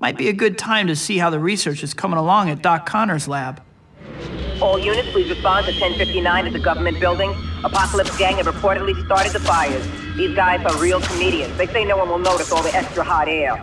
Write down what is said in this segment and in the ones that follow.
Might be a good time to see how the research is coming along at Doc Connors' lab. All units, please respond to 1059 at the government building. Apocalypse Gang have reportedly started the fires. These guys are real comedians. They say no one will notice all the extra hot air.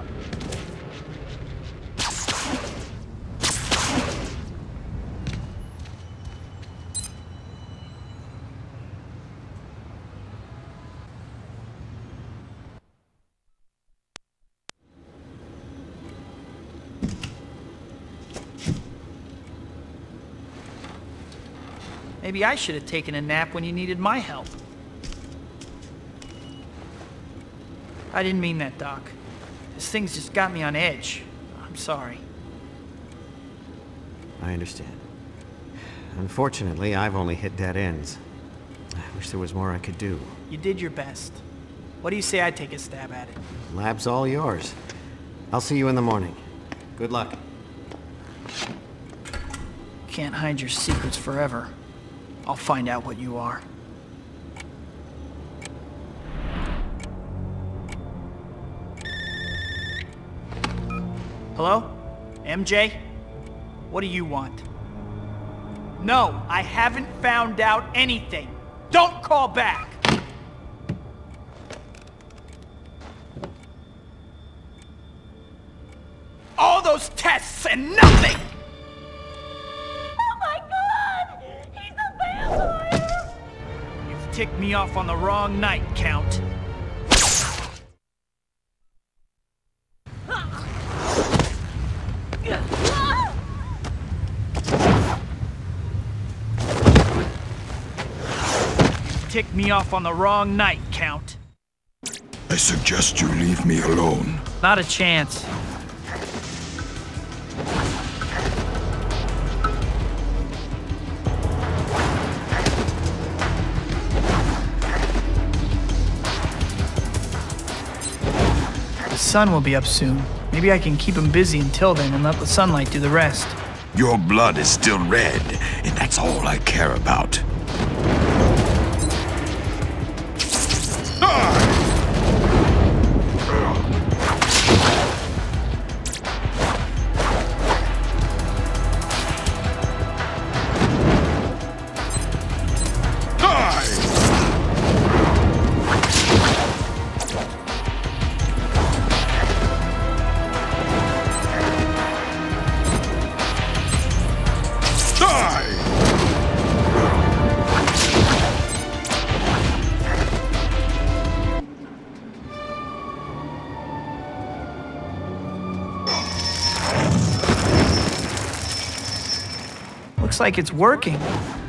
Maybe I should have taken a nap when you needed my help. I didn't mean that, Doc. This thing's just got me on edge. I'm sorry. I understand. Unfortunately, I've only hit dead ends. I wish there was more I could do. You did your best. What do you say I take a stab at it? Lab's all yours. I'll see you in the morning. Good luck. Can't hide your secrets forever. I'll find out what you are. Hello? MJ? What do you want? No, I haven't found out anything. Don't call back! All those tests and nothing! Ticked me off on the wrong night, Count. ticked me off on the wrong night, Count. I suggest you leave me alone. Not a chance. Sun will be up soon. Maybe I can keep him busy until then and let the sunlight do the rest. Your blood is still red, and that's all I care about. Looks like it's working.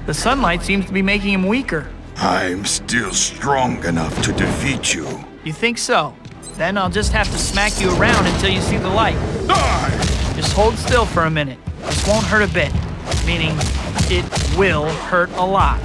The sunlight seems to be making him weaker. I'm still strong enough to defeat you. You think so? Then I'll just have to smack you around until you see the light. Die! Just hold still for a minute. This won't hurt a bit. Meaning, it will hurt a lot.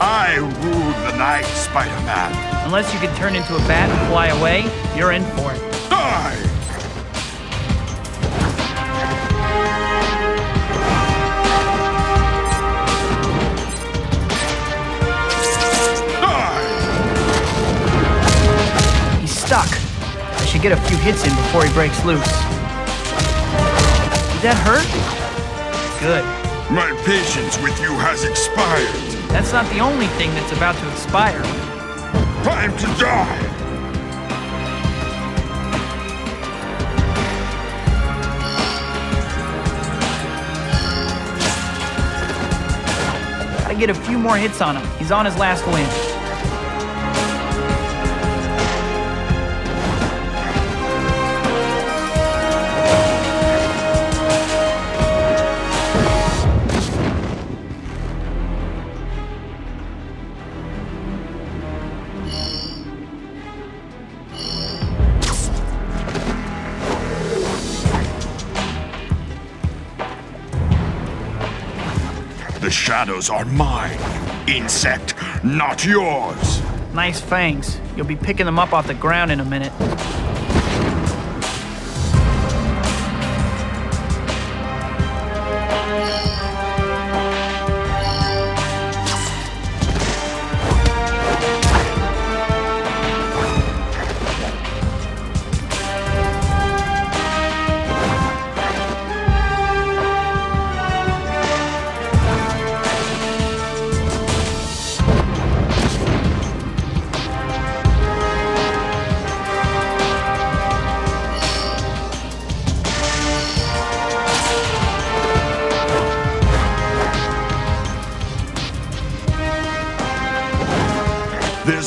I rule the night, Spider-Man. Unless you can turn into a bat and fly away, you're in for it. Die! Die! He's stuck. I should get a few hits in before he breaks loose. Did that hurt? Good. My patience with you has expired. That's not the only thing that's about to expire. Time to die! Gotta get a few more hits on him. He's on his last wind. Shadows are mine. Insect, not yours. Nice fangs. You'll be picking them up off the ground in a minute.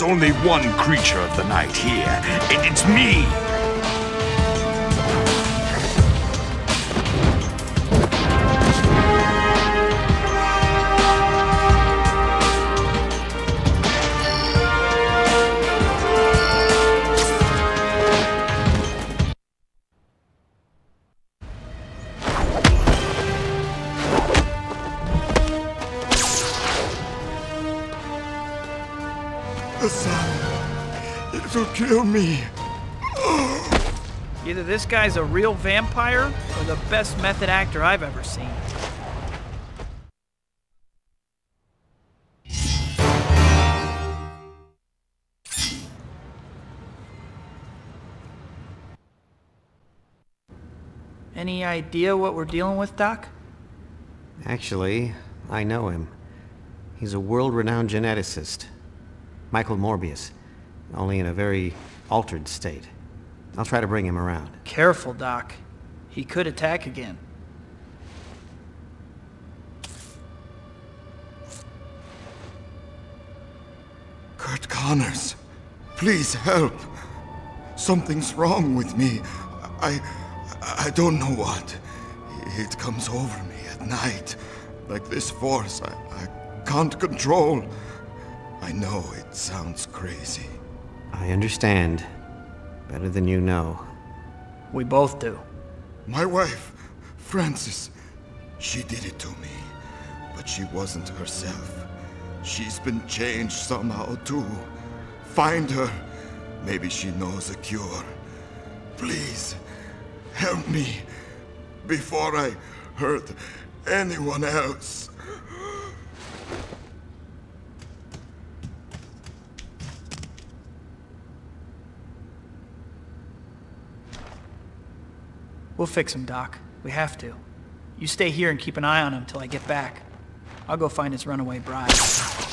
Only one creature of the night here, and it's me. Kill me. Either this guy's a real vampire or the best method actor I've ever seen. Any idea what we're dealing with, Doc? Actually, I know him. He's a world-renowned geneticist. Michael Morbius, only in a very altered state. I'll try to bring him around. Careful, Doc. He could attack again. Curt Connors, please help. Something's wrong with me. I. I don't know what. It comes over me at night. Like this force I, I can't control. I know it sounds crazy. I understand. Better than you know. We both do. My wife, Frances, she did it to me. But she wasn't herself. She's been changed somehow, too. Find her. Maybe she knows a cure. Please, help me before I hurt anyone else. We'll fix him, Doc. We have to. You stay here and keep an eye on him till I get back. I'll go find his runaway bride.